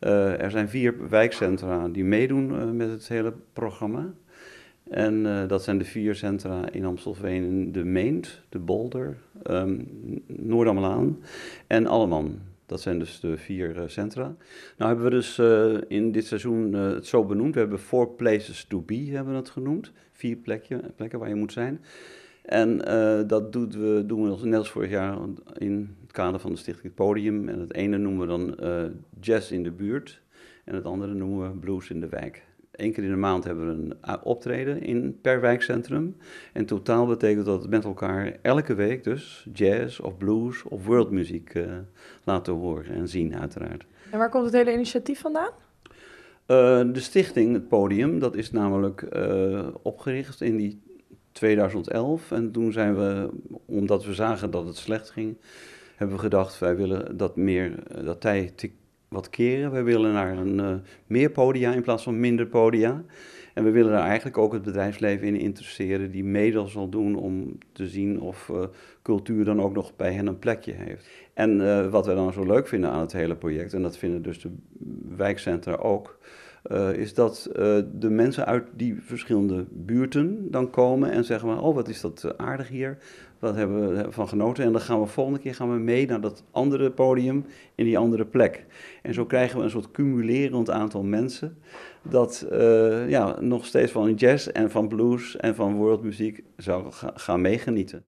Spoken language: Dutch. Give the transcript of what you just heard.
Uh, er zijn vier wijkcentra die meedoen uh, met het hele programma. En uh, dat zijn de vier centra in Amstelveen, de Meent, de Bolder, um, Noordammelaan en Alleman. Dat zijn dus de vier centra. Nou hebben we dus in dit seizoen het zo benoemd. We hebben four places to be, hebben we het genoemd. Vier plekje, plekken waar je moet zijn. En dat doet we, doen we net als vorig jaar in het kader van de Stichting Het Podium. En het ene noemen we dan Jazz in de buurt. En het andere noemen we Blues in de wijk. Eén keer in de maand hebben we een optreden in, per wijkcentrum. En totaal betekent dat met elkaar elke week dus jazz of blues of worldmuziek uh, laten horen en zien uiteraard. En waar komt het hele initiatief vandaan? Uh, de stichting, het podium, dat is namelijk uh, opgericht in die 2011. En toen zijn we, omdat we zagen dat het slecht ging, hebben we gedacht, wij willen dat meer, dat tij wat keren. We willen naar een uh, meer podia in plaats van minder podia. En we willen daar eigenlijk ook het bedrijfsleven in interesseren die mede zal doen om te zien of uh, cultuur dan ook nog bij hen een plekje heeft. En wat we dan zo leuk vinden aan het hele project, en dat vinden dus de wijkcentra ook, uh, is dat de mensen uit die verschillende buurten dan komen en zeggen van, oh wat is dat aardig hier, wat hebben we van genoten. En dan gaan we volgende keer gaan we mee naar dat andere podium in die andere plek. En zo krijgen we een soort cumulerend aantal mensen dat ja, nog steeds van jazz en van blues en van worldmuziek zou gaan meegenieten.